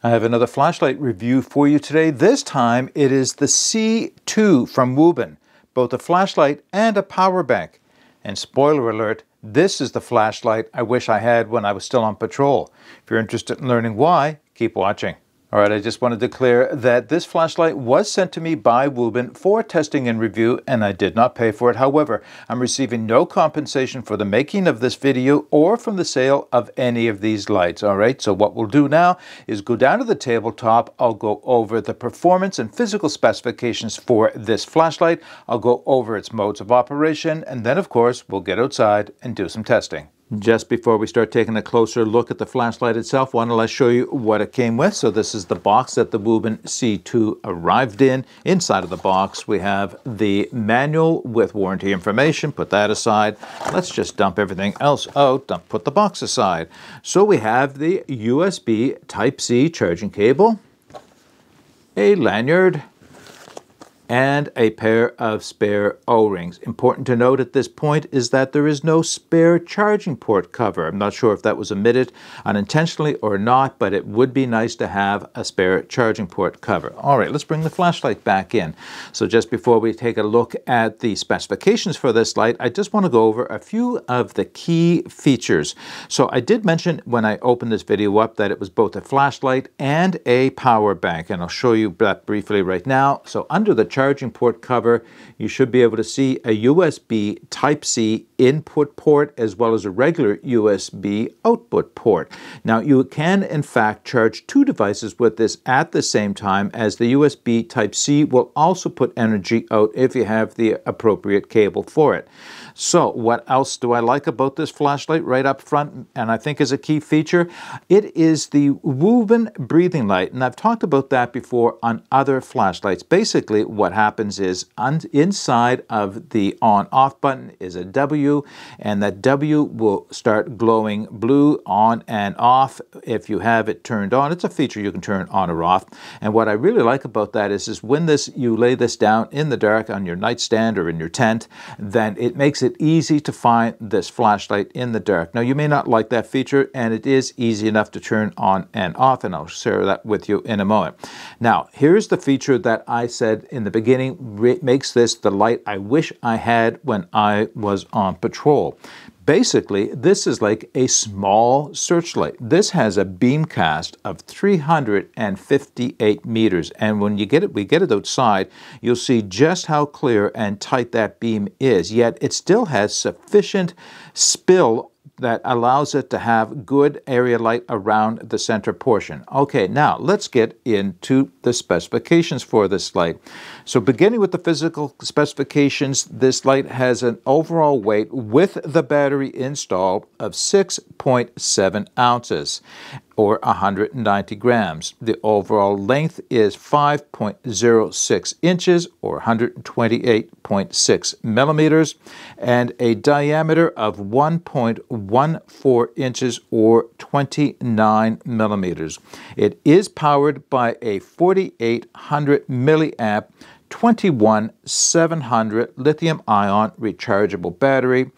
I have another flashlight review for you today. This time it is the C2 from Wuben, both a flashlight and a power bank. And spoiler alert, this is the flashlight I wish I had when I was still on patrol. If you're interested in learning why, keep watching. All right, I just want to declare that this flashlight was sent to me by Wuben for testing and review, and I did not pay for it. However, I'm receiving no compensation for the making of this video or from the sale of any of these lights. All right, so what we'll do now is go down to the tabletop. I'll go over the performance and physical specifications for this flashlight. I'll go over its modes of operation, and then, of course, we'll get outside and do some testing. Just before we start taking a closer look at the flashlight itself, why don't I show you what it came with. So this is the box that the Wuben C2 arrived in. Inside of the box, we have the manual with warranty information. Put that aside. Let's just dump everything else out. Dump, put the box aside. So we have the USB Type-C charging cable, a lanyard, and a pair of spare O-rings. Important to note at this point is that there is no spare charging port cover. I'm not sure if that was omitted unintentionally or not, but it would be nice to have a spare charging port cover. All right, let's bring the flashlight back in. So just before we take a look at the specifications for this light, I just want to go over a few of the key features. So I did mention when I opened this video up that it was both a flashlight and a power bank, and I'll show you that briefly right now. So under the charging port cover, you should be able to see a USB Type-C input port as well as a regular USB output port. Now you can in fact charge two devices with this at the same time as the USB Type-C will also put energy out if you have the appropriate cable for it. So what else do I like about this flashlight right up front and I think is a key feature? It is the Wuben breathing light and I've talked about that before on other flashlights. Basically what happens is inside of the on off button is a W and that W will start glowing blue on and off if you have it turned on. It's a feature you can turn on or off and what I really like about that is, is when this you lay this down in the dark on your nightstand or in your tent then it makes it it easy to find this flashlight in the dark. Now you may not like that feature and it is easy enough to turn on and off and I'll share that with you in a moment. Now here's the feature that I said in the beginning makes this the light I wish I had when I was on patrol. Basically, this is like a small searchlight. This has a beam cast of 358 meters, and when you get it, we get it outside, you'll see just how clear and tight that beam is. Yet it still has sufficient spill that allows it to have good area light around the center portion. Okay, now let's get into the specifications for this light. So beginning with the physical specifications, this light has an overall weight with the battery installed of 6.7 ounces or 190 grams. The overall length is 5.06 inches or 128.6 millimeters and a diameter of 1.14 inches or 29 millimeters. It is powered by a 4800 milliamp 21700 lithium ion rechargeable battery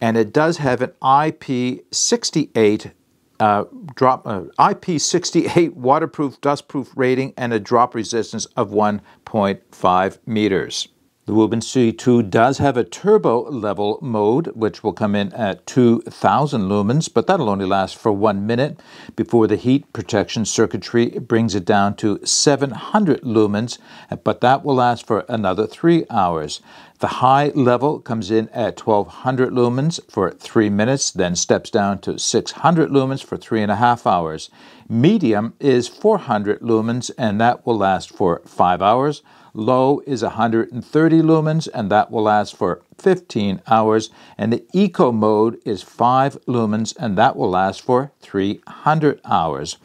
and it does have an IP68 uh, drop uh, IP68 waterproof dustproof rating and a drop resistance of 1.5 meters. The Wuben C2 does have a turbo level mode, which will come in at 2000 lumens, but that'll only last for one minute before the heat protection circuitry brings it down to 700 lumens, but that will last for another three hours. The high level comes in at 1200 lumens for three minutes, then steps down to 600 lumens for three and a half hours. Medium is 400 lumens, and that will last for five hours. Low is 130 lumens, and that will last for 15 hours. And the Eco mode is 5 lumens, and that will last for 300 hours.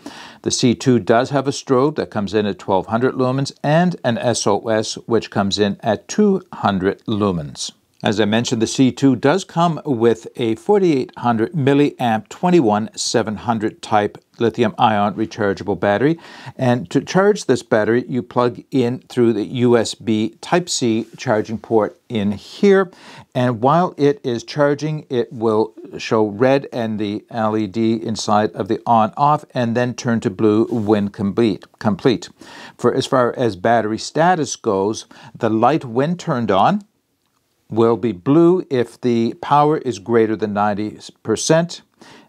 The C2 does have a strobe that comes in at 1200 lumens and an SOS, which comes in at 200 lumens. As I mentioned, the C2 does come with a 4800 milliamp 21700 type lithium ion rechargeable battery. And to charge this battery, you plug in through the USB Type C charging port in here. And while it is charging, it will show red and the LED inside of the on off and then turn to blue when complete. complete. For as far as battery status goes, the light when turned on will be blue if the power is greater than 90%.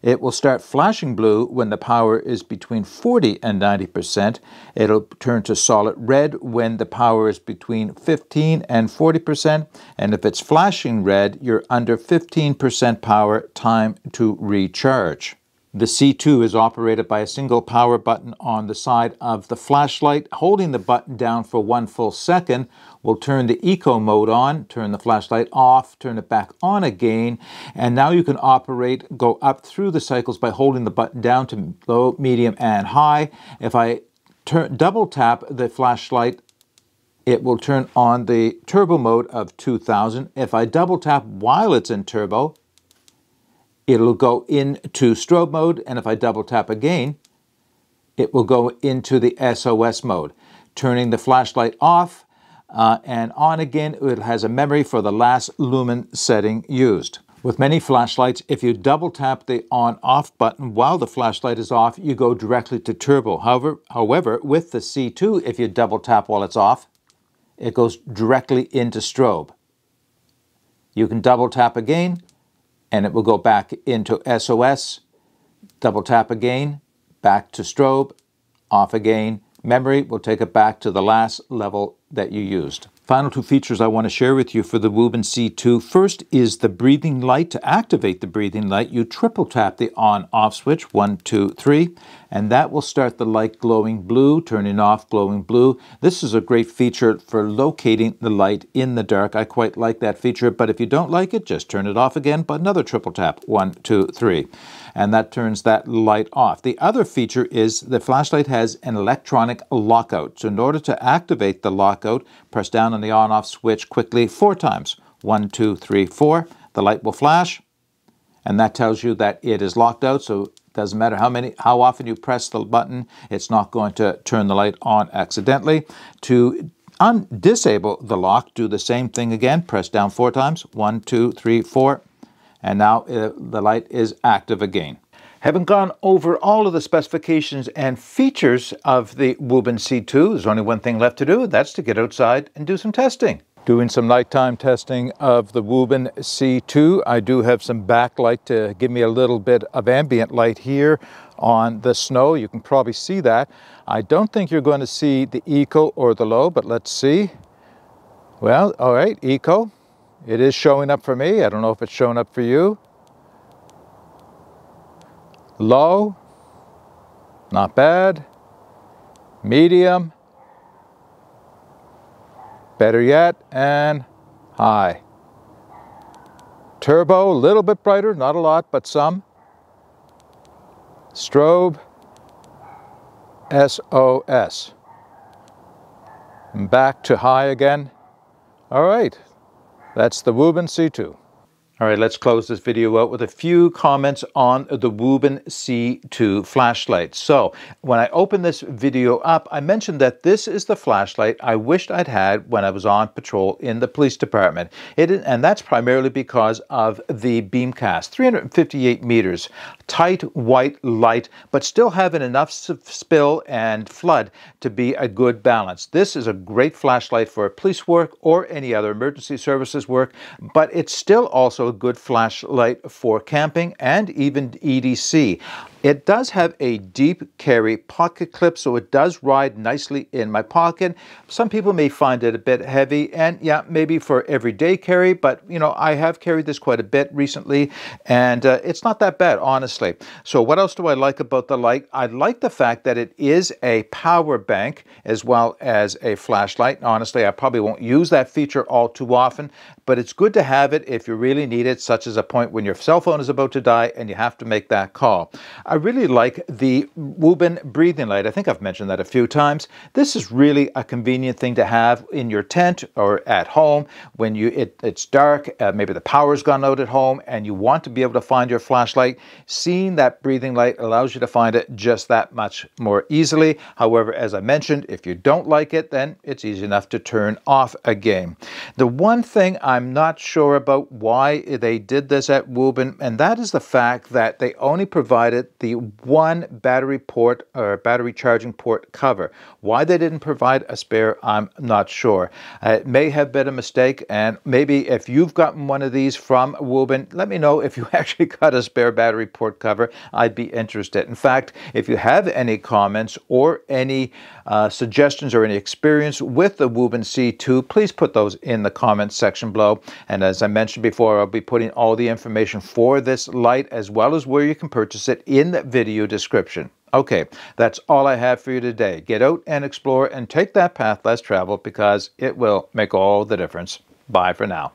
It will start flashing blue when the power is between 40 and 90%. It'll turn to solid red when the power is between 15 and 40%. And if it's flashing red, you're under 15% power, time to recharge. The C2 is operated by a single power button on the side of the flashlight. Holding the button down for one full second will turn the eco mode on, turn the flashlight off, turn it back on again, and now you can operate, go up through the cycles by holding the button down to low, medium, and high. If I turn, double tap the flashlight it will turn on the turbo mode of 2000. If I double tap while it's in turbo, it'll go into strobe mode, and if I double tap again, it will go into the SOS mode. Turning the flashlight off uh, and on again, it has a memory for the last lumen setting used. With many flashlights, if you double tap the on off button while the flashlight is off, you go directly to turbo. However, however, with the C2, if you double tap while it's off, it goes directly into strobe. You can double tap again and it will go back into SOS, double tap again, back to strobe, off again. Memory will take it back to the last level that you used. Final two features I want to share with you for the Wuben C2. First is the breathing light. To activate the breathing light, you triple tap the on off switch, one, two, three, and that will start the light glowing blue, turning off glowing blue. This is a great feature for locating the light in the dark. I quite like that feature, but if you don't like it, just turn it off again, but another triple tap, one, two, three and that turns that light off. The other feature is the flashlight has an electronic lockout. So in order to activate the lockout, press down on the on-off switch quickly four times. One, two, three, four. The light will flash, and that tells you that it is locked out. So it doesn't matter how many, how often you press the button, it's not going to turn the light on accidentally. To disable the lock, do the same thing again. Press down four times. One, two, three, four and now uh, the light is active again. Having gone over all of the specifications and features of the Wuben C2, there's only one thing left to do, that's to get outside and do some testing. Doing some nighttime testing of the Wuben C2. I do have some backlight to give me a little bit of ambient light here on the snow. You can probably see that. I don't think you're going to see the eco or the low, but let's see. Well, all right, eco. It is showing up for me. I don't know if it's showing up for you. Low, not bad. Medium, better yet, and high. Turbo, a little bit brighter, not a lot, but some. Strobe, SOS. Back to high again. All right, that's the Wuben C2. All right, let's close this video out with a few comments on the Wuben C2 flashlight. So when I opened this video up, I mentioned that this is the flashlight I wished I'd had when I was on patrol in the police department. It, and that's primarily because of the beamcast, 358 meters, tight white light, but still having enough spill and flood to be a good balance. This is a great flashlight for police work or any other emergency services work, but it's still also a good flashlight for camping and even EDC. It does have a deep carry pocket clip, so it does ride nicely in my pocket. Some people may find it a bit heavy, and yeah, maybe for everyday carry, but you know, I have carried this quite a bit recently, and uh, it's not that bad, honestly. So what else do I like about the light? I like the fact that it is a power bank as well as a flashlight. Honestly, I probably won't use that feature all too often, but it's good to have it if you really need it, such as a point when your cell phone is about to die and you have to make that call. I really like the Wuben breathing light. I think I've mentioned that a few times. This is really a convenient thing to have in your tent or at home when you it, it's dark, uh, maybe the power's gone out at home and you want to be able to find your flashlight. Seeing that breathing light allows you to find it just that much more easily. However, as I mentioned, if you don't like it, then it's easy enough to turn off again. The one thing I'm not sure about why they did this at Wuben, and that is the fact that they only provided the one battery port or battery charging port cover. Why they didn't provide a spare, I'm not sure. Uh, it may have been a mistake, and maybe if you've gotten one of these from Wuben, let me know if you actually got a spare battery port cover. I'd be interested. In fact, if you have any comments or any uh, suggestions or any experience with the Wuben C2, please put those in the comments section below. And as I mentioned before, I'll be putting all the information for this light as well as where you can purchase it in the video description. Okay, that's all I have for you today. Get out and explore and take that path less traveled because it will make all the difference. Bye for now.